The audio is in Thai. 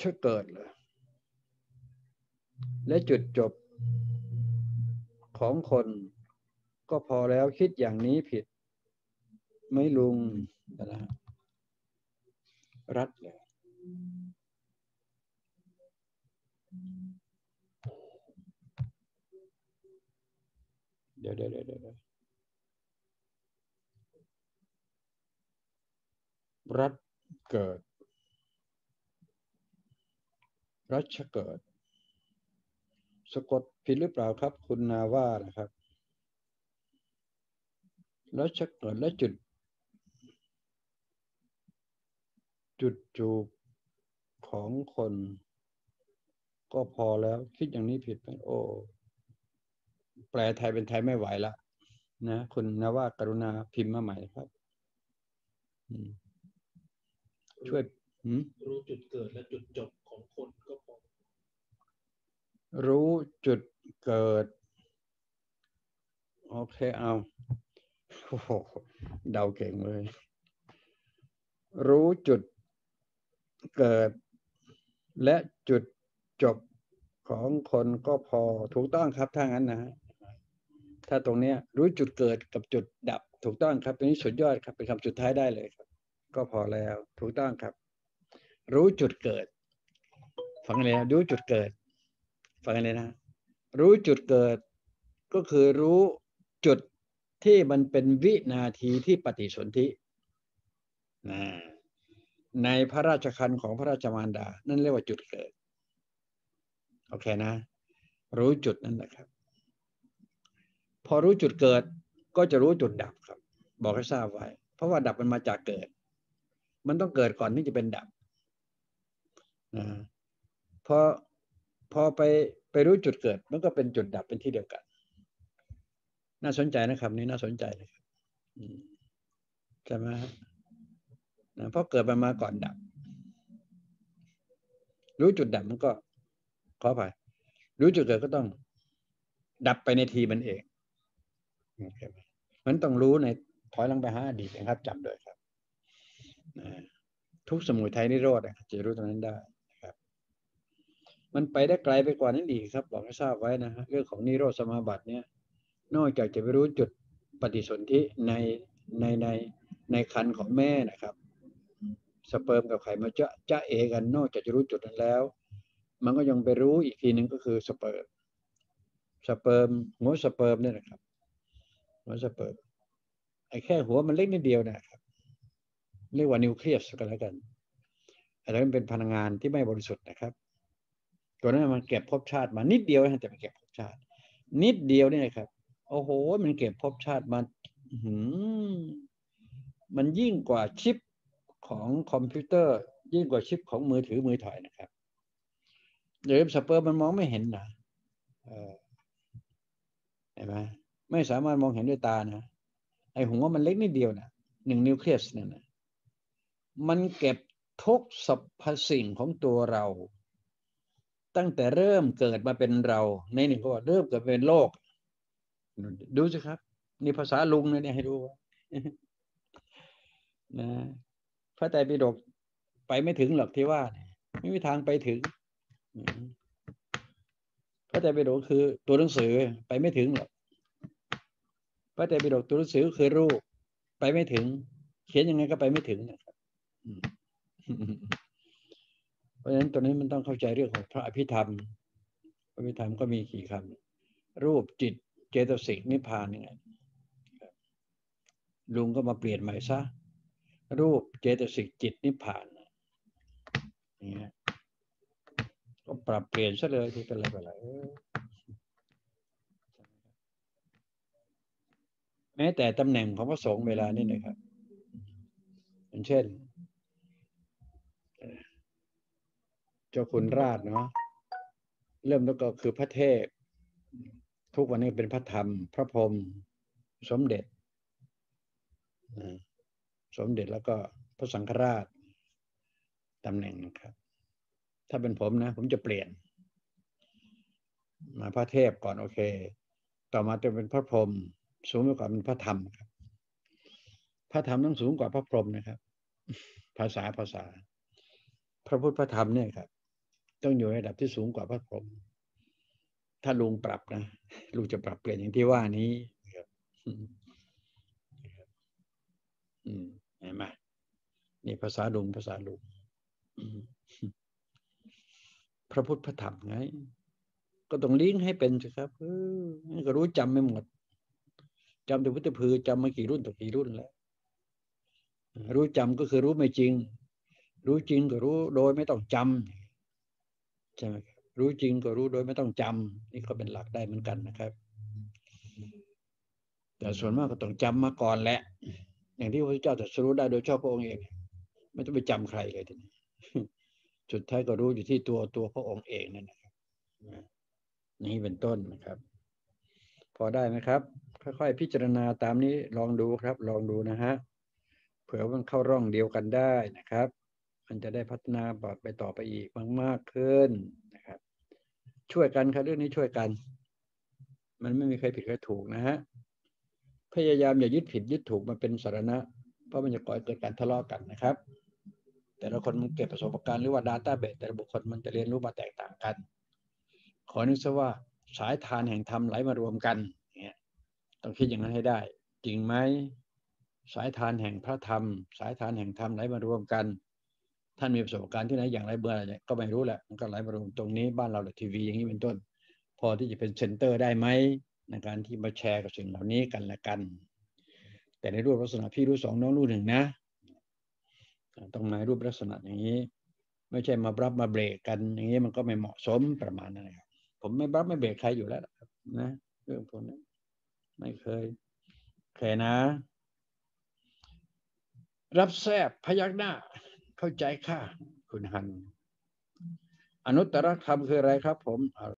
ชะเกิดเลยและจุดจบของคนก็พอแล้วคิดอย่างนี้ผิด ไม่ลุงนะรัดเลยเดี๋ยวเดี๋ยวเดี๋ยวรัฐเกิด รัชเกิด สะกดผิดหรือเปล่าครับ คุณนาว่านะครับ รัชเกิดและจุด จุดจูบของคน ก็พอแล้วคิดอย่างนี้ผิดไหมโอ้แปลไทยเป็นไทยไม่ไหวละนะคุณนาว่ากรุณาพิมพ์มาใหม่ครับช่วยรู้จุดเกิดและจุดจบ ของคนก็พอ รู้จุดเกิด โอเคเอาโอ้โหเดาเก่งเลย รู้จุดเกิด และจุดจบของคนก็พอถูกต้องครับถ้างั้นนะถ้าตรงนี้รู้จุดเกิดกับจุดดับ ถูกต้องครับตรงนี้สุดยอดครับเป็นคำสุดท้ายได้เลยครับ ก็พอแล้ว ถูกต้องครับ รู้จุดเกิด ฟังเลยนะรู้จุดเกิด ฟังเลยนะ รู้จุดเกิด ก็คือรู้จุดที่มันเป็นวินาทีที่ปฏิสนธินะในพระราชคันของพระราชมารดา นั่นเรียกว่าจุดเกิด โอเคนะ รู้จุดนั่นแหละครับ พอรู้จุดเกิดก็จะรู้จุดดับครับ บอกให้ทราบไว้ เพราะว่าดับมันมาจากเกิด มันต้องเกิดก่อนที่จะเป็นดับนะ พอพอไปไปรู้จุดเกิด มันก็เป็นจุดดับเป็นที่เดียวกัน น่าสนใจนะครับ นี่น่าสนใจเลยครับใช่ไหมครับนะเพราะเกิดมามาก่อนดับ รู้จุดดับมันก็ขอไปรู้จุดเกิดก็ต้อง ดับไปในทีมันเองมันต้องรู้ในถอยลังไปหาอดีตนะครับจำด้วยครับทุกสมุทัยนิโรธจะรู้ตรงนั้นได้ มันไปได้ไกลไปกว่านั้นอีกครับ บอกให้ทราบไว้นะฮะเรื่องของนิโรธสมาบัติเนี่ย นอกจากจะไปรู้จุดปฏิสนธิในในในในครรภ์ของแม่นะครับ สเปิร์มกับไข่มาจ๊ะจ๊ะเอ๋กันนอกจากจะรู้จุดนั้นแล้ว มันก็ยังไปรู้อีกทีหนึ่งก็คือสเปิร์มสเปิร์มหัวสเปิร์มเนี่ยนะครับหัวสเปิร์มไอ้แค่หัวมันเล็กนิดเดียวนะครับ เรียกว่านิวเคลียสก็แล้วกันอันนั้นเป็นพลังงานที่ไม่บริสุทธิ์นะครับ ตัวนั้นมันเก็บภพชาติมานิดเดียวแต่มันเก็บภพชาติ นิดเดียวนี่ครับ โอ้โห มันเก็บภพชาติมาหืมมันยิ่งกว่าชิปของคอมพิวเตอร์ ยิ่งกว่าชิปของมือถือมือถอยนะครับเดี๋ยวสเปิร์มมันมองไม่เห็นนะเห็นไหมไม่สามารถมองเห็นด้วยตานะไอ้หัวมันเล็กนิดเดียวนะหนึ่งนิวเคลียสเนี่ยนะมันเก็บทุกสรรพสิ่งของตัวเรา ตั้งแต่เริ่มเกิดมาเป็นเรา ในหนึ่งก็เริ่มเกิดเป็นโลก ดูสิครับ นี่ภาษาลุงเนี่ยให้ดูนะพระไตรปิฎกไปไม่ถึงหรอกที่ว่า ไม่มีทางไปถึงพระไตรปิฎกคือตัวหนังสือไปไม่ถึงหรอกพระไตรปิฎกตัวหนังสือคือรูป ไปไม่ถึง เขียนยังไงก็ไปไม่ถึงนะครับ เพราะฉะนั้นตัวนี้มันต้องเข้าใจเรื่องของพระอภิธรรมพระอภิธรรมก็มีกี่คำรูปจิตเจตสิกนิพพานยังไงลุงก็มาเปลี่ยนใหม่ซะรูปเจตสิกจิตนิพพานอย่างเงี้ยก็ปรับเปลี่ยนซะเลยที่เป็นอะไรไปแล้วแม้แต่ตำแหน่งของพระสงฆ์เวลานี้นะครับอย่างเช่น เจ้าคุณราชเนาะเริ่มแล้วก็คือพระเทพ ทุกวันนี้เป็นพระธรรม พระพรหมสมเด็จสมเด็จแล้วก็พระสังฆราชตำแหน่งนะครับ ถ้าเป็นผมนะ ผมจะเปลี่ยน มาพระเทพก่อนโอเค ต่อมาจะเป็นพระพรหมสูงกว่าเป็นพระธรรมครับ พระธรรมต้องสูงกว่าพระพรหมนะครับ ภาษาภาษา พระพุทธพระธรรมเนี่ยครับ ต้องอยู่ระดับที่สูงกว่าพระพรหมถ้าลุงปรับนะลุงจะปรับเปลี่ยนอย่างที่ว่านี้ครับอืมอืมเห็นไหมนี่ภาษาลุงภาษาลุงพระพุทธพระธรรมไง ก็ต้องลิงก์ให้เป็นสิครับเออก็รู้จำไม่หมดจำแต่พุทธพือจำมากี่รุ่นต่อกี่รุ่นแล้ว รู้จำก็คือรู้ไม่จริง รู้จริงก็รู้โดยไม่ต้องจำ ใช่ไหมครับรู้จริงก็รู้โดยไม่ต้องจำนี่ก็เป็นหลักได้เหมือนกันนะครับ แต่ส่วนมากก็ต้องจำมาก่อนแหละ อย่างที่พระเจ้าตรัสรู้ได้โดยชอบพระองค์เองไม่ต้องไปจำใครเลยทีนี้สุดท้ายก็รู้อยู่ที่ตัวตัวพระองค์เองนั่นนะครับนี่เป็นต้นนะครับ พอได้ไหมครับ ค่อยๆ พิจารณาตามนี้ลองดูครับ ลองดูนะฮะเผื่อมันเข้าร่องเดียวกันได้นะครับ มันจะได้พัฒนาบอดไปต่อไปอีกมากๆขึ้นนะครับ ช่วยกันครับเรื่องนี้ช่วยกัน มันไม่มีใครผิดใครถูกนะฮะพยายามอย่ายึดผิดยึดถูกมาเป็นสาระเพราะมันจะก่อเกิดการทะเลาะกันนะครับ แต่ละคนมันเก็บประสบการณ์หรือว่า Data เบสแต่ละบุคคลมันจะเรียนรู้มาแตกต่างกัน ขอนึกซะว่าสายทานแห่งธรรมไหลมารวมกันเนี่ยต้องคิดอย่างนั้นให้ได้ จริงไหมสายทานแห่งพระธรรม สายทานแห่งธรรมไหลมารวมกัน ท่านมีประสบการณ์ที่ไหนอย่างไรเบื่ออะไรก็ไม่รู้แหละมันก็ไหลมารวมตรงนี้บ้านเราหรือทีวีอย่างนี้เป็นต้น พอที่จะเป็นเซ็นเตอร์ได้ไหมในการที่มาแชร์กับสิ่งเหล่านี้กันละกัน แต่ในรูปลักษณะพี่รู้สองน้องรู้หนึ่งนะต้องมารูปลักษณะอย่างนี้ ไม่ใช่มารับมาเบรกกันอย่างนี้มันก็ไม่เหมาะสมประมาณนั้นครับผมไม่รับไม่เบรกใครอยู่แล้วนะเรื่องพวกนี้ไม่เคยแค่นะ รับแซบพยักหน้า เข้าใจค่ะ คุณฮัน อนุตตรธรรมคืออะไรครับผม